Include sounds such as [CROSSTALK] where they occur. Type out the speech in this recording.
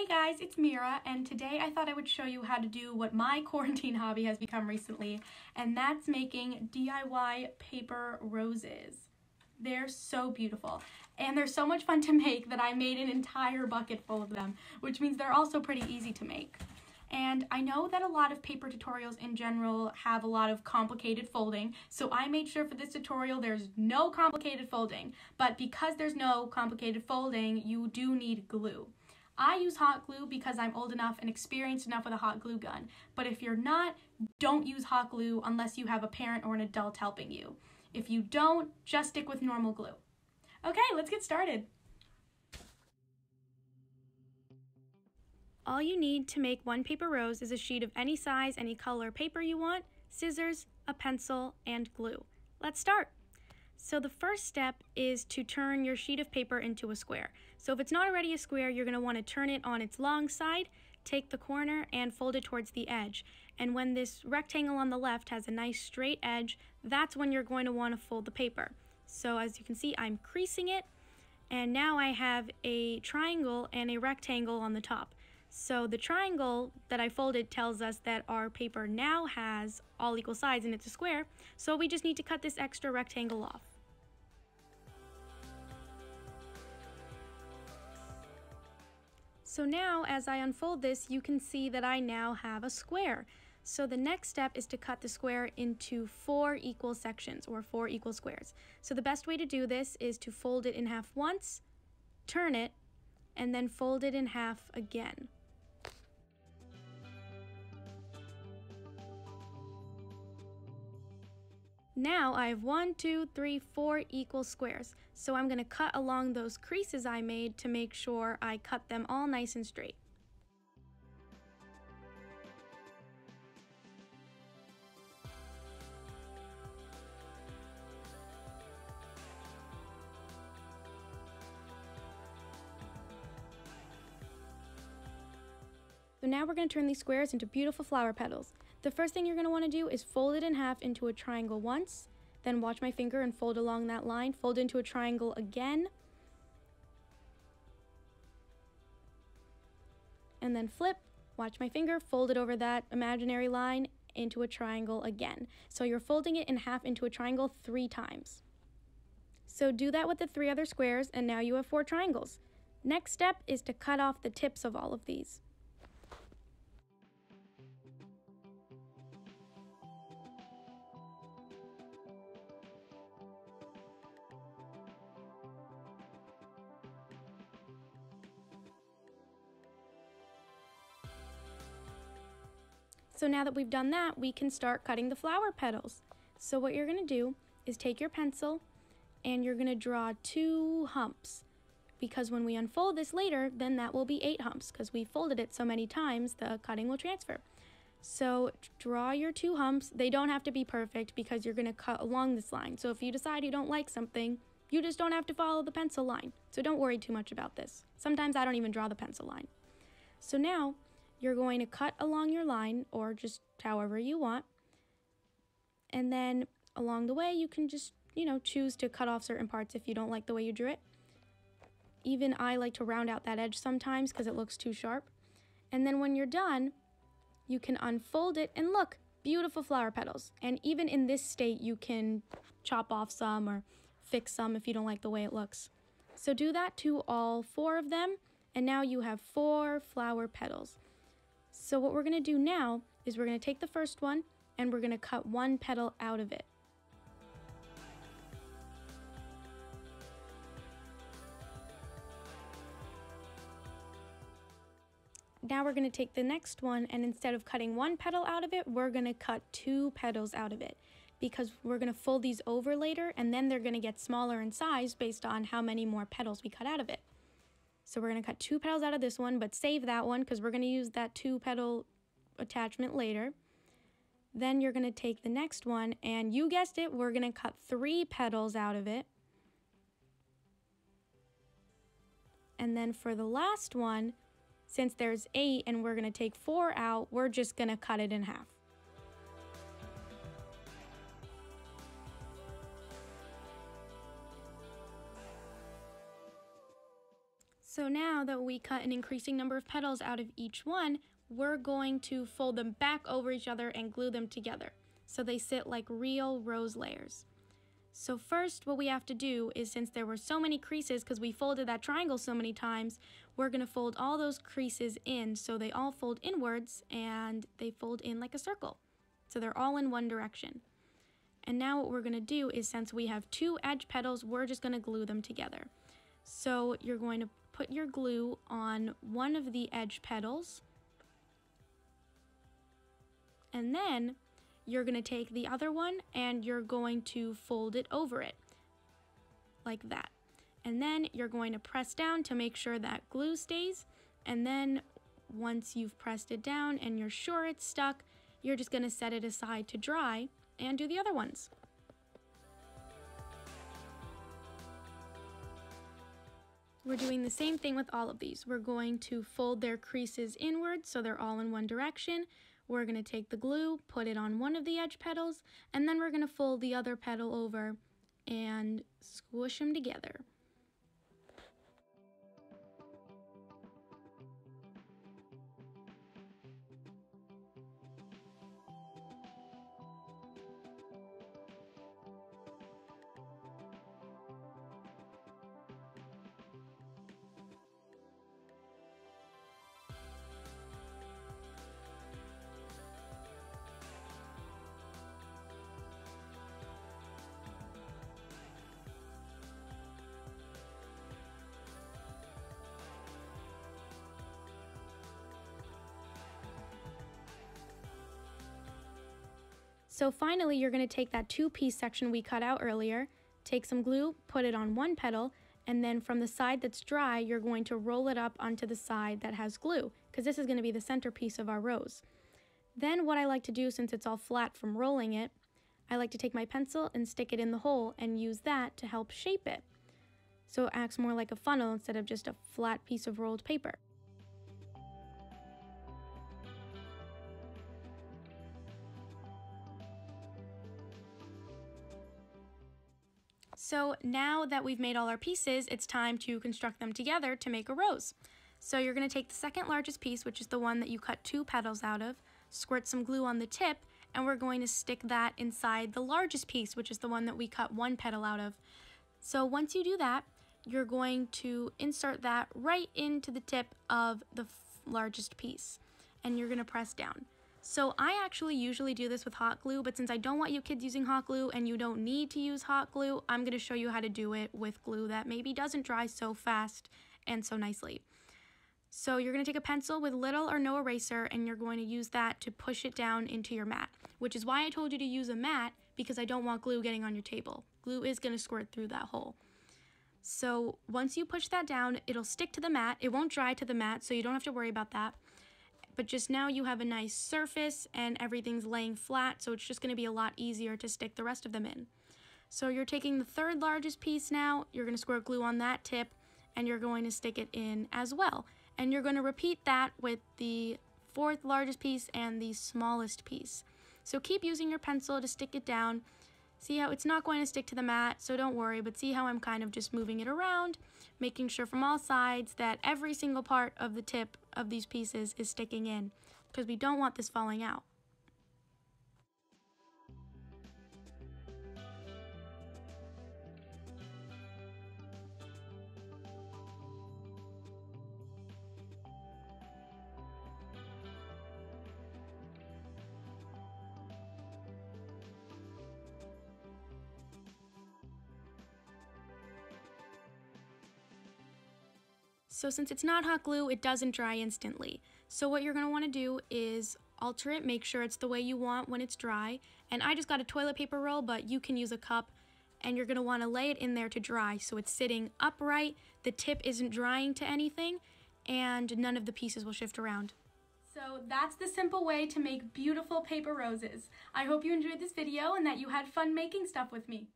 Hey guys, it's Meera, and today I thought I would show you how to do what my [LAUGHS] quarantine hobby has become recently, and that's making DIY paper roses. They're so beautiful, and they're so much fun to make that I made an entire bucket full of them, which means they're also pretty easy to make. And I know that a lot of paper tutorials in general have a lot of complicated folding, so I made sure for this tutorial there's no complicated folding. But because there's no complicated folding, you do need glue. I use hot glue because I'm old enough and experienced enough with a hot glue gun. But if you're not, don't use hot glue unless you have a parent or an adult helping you. If you don't, just stick with normal glue. Okay, let's get started. All you need to make one paper rose is a sheet of any size, any color paper you want, scissors, a pencil, and glue. Let's start. So the first step is to turn your sheet of paper into a square. So if it's not already a square, you're going to want to turn it on its long side, take the corner, and fold it towards the edge. And when this rectangle on the left has a nice straight edge, that's when you're going to want to fold the paper. So as you can see, I'm creasing it, and now I have a triangle and a rectangle on the top. So the triangle that I folded tells us that our paper now has all equal sides and it's a square, so we just need to cut this extra rectangle off. So now as I unfold this, you can see that I now have a square. So the next step is to cut the square into four equal sections or four equal squares. So the best way to do this is to fold it in half once, turn it, and then fold it in half again. Now I have one, two, three, four equal squares. So I'm going to cut along those creases I made to make sure I cut them all nice and straight. So now we're going to turn these squares into beautiful flower petals. The first thing you're going to want to do is fold it in half into a triangle once, then watch my finger and fold along that line, fold into a triangle again, and then flip, watch my finger, fold it over that imaginary line into a triangle again. So you're folding it in half into a triangle three times. So do that with the three other squares and now you have four triangles. Next step is to cut off the tips of all of these. So now that we've done that, we can start cutting the flower petals. So what you're gonna do is take your pencil and you're gonna draw two humps because when we unfold this later, then that will be eight humps because we folded it so many times, the cutting will transfer. So draw your two humps. They don't have to be perfect because you're gonna cut along this line. So if you decide you don't like something, you just don't have to follow the pencil line. So don't worry too much about this. Sometimes I don't even draw the pencil line. So now you're going to cut along your line or just however you want. And then along the way, you can just, you know, choose to cut off certain parts if you don't like the way you drew it. Even I like to round out that edge sometimes because it looks too sharp. And then when you're done, you can unfold it and look, beautiful flower petals. And even in this state, you can chop off some or fix some if you don't like the way it looks. So do that to all four of them, and now you have four flower petals. So what we're going to do now is we're going to take the first one and we're going to cut one petal out of it. Now we're going to take the next one and instead of cutting one petal out of it, we're going to cut two petals out of it because we're going to fold these over later and then they're going to get smaller in size based on how many more petals we cut out of it. So we're going to cut two petals out of this one, but save that one because we're going to use that two petal attachment later. Then you're going to take the next one, and you guessed it, we're going to cut three petals out of it. And then for the last one, since there's eight and we're going to take four out, we're just going to cut it in half. So now that we cut an increasing number of petals out of each one, we're going to fold them back over each other and glue them together so they sit like real rose layers. So first what we have to do is since there were so many creases because we folded that triangle so many times, we're going to fold all those creases in so they all fold inwards and they fold in like a circle. So they're all in one direction. And now what we're going to do is since we have two edge petals, we're just going to glue them together. So you're going to put your glue on one of the edge petals and then you're going to take the other one and you're going to fold it over it like that. And then you're going to press down to make sure that glue stays. And then once you've pressed it down and you're sure it's stuck, you're just going to set it aside to dry and do the other ones. We're doing the same thing with all of these. We're going to fold their creases inward so they're all in one direction. We're going to take the glue, put it on one of the edge petals, and then we're going to fold the other petal over and squish them together. So finally, you're going to take that two-piece section we cut out earlier, take some glue, put it on one petal, and then from the side that's dry, you're going to roll it up onto the side that has glue, because this is going to be the centerpiece of our rose. Then what I like to do, since it's all flat from rolling it, I like to take my pencil and stick it in the hole and use that to help shape it. So it acts more like a funnel instead of just a flat piece of rolled paper. So now that we've made all our pieces, it's time to construct them together to make a rose. So you're going to take the second largest piece, which is the one that you cut two petals out of, squirt some glue on the tip, and we're going to stick that inside the largest piece, which is the one that we cut one petal out of. So once you do that, you're going to insert that right into the tip of the largest piece, and you're going to press down. So I actually usually do this with hot glue, but since I don't want you kids using hot glue and you don't need to use hot glue, I'm going to show you how to do it with glue that maybe doesn't dry so fast and so nicely. So you're going to take a pencil with little or no eraser and you're going to use that to push it down into your mat, which is why I told you to use a mat because I don't want glue getting on your table. Glue is going to squirt through that hole. So once you push that down, it'll stick to the mat. It won't dry to the mat, so you don't have to worry about that but just now you have a nice surface and everything's laying flat, so it's just going to be a lot easier to stick the rest of them in. So you're taking the third largest piece now, you're going to squirt glue on that tip, and you're going to stick it in as well. And you're going to repeat that with the fourth largest piece and the smallest piece. So keep using your pencil to stick it down See how it's not going to stick to the mat, so don't worry, but see how I'm kind of just moving it around, making sure from all sides that every single part of the tip of these pieces is sticking in, because we don't want this falling out. So since it's not hot glue, it doesn't dry instantly. So what you're gonna wanna do is alter it, make sure it's the way you want when it's dry. And I just got a toilet paper roll, but you can use a cup and you're gonna wanna lay it in there to dry so it's sitting upright, the tip isn't drying to anything, and none of the pieces will shift around. So that's the simple way to make beautiful paper roses. I hope you enjoyed this video and that you had fun making stuff with me.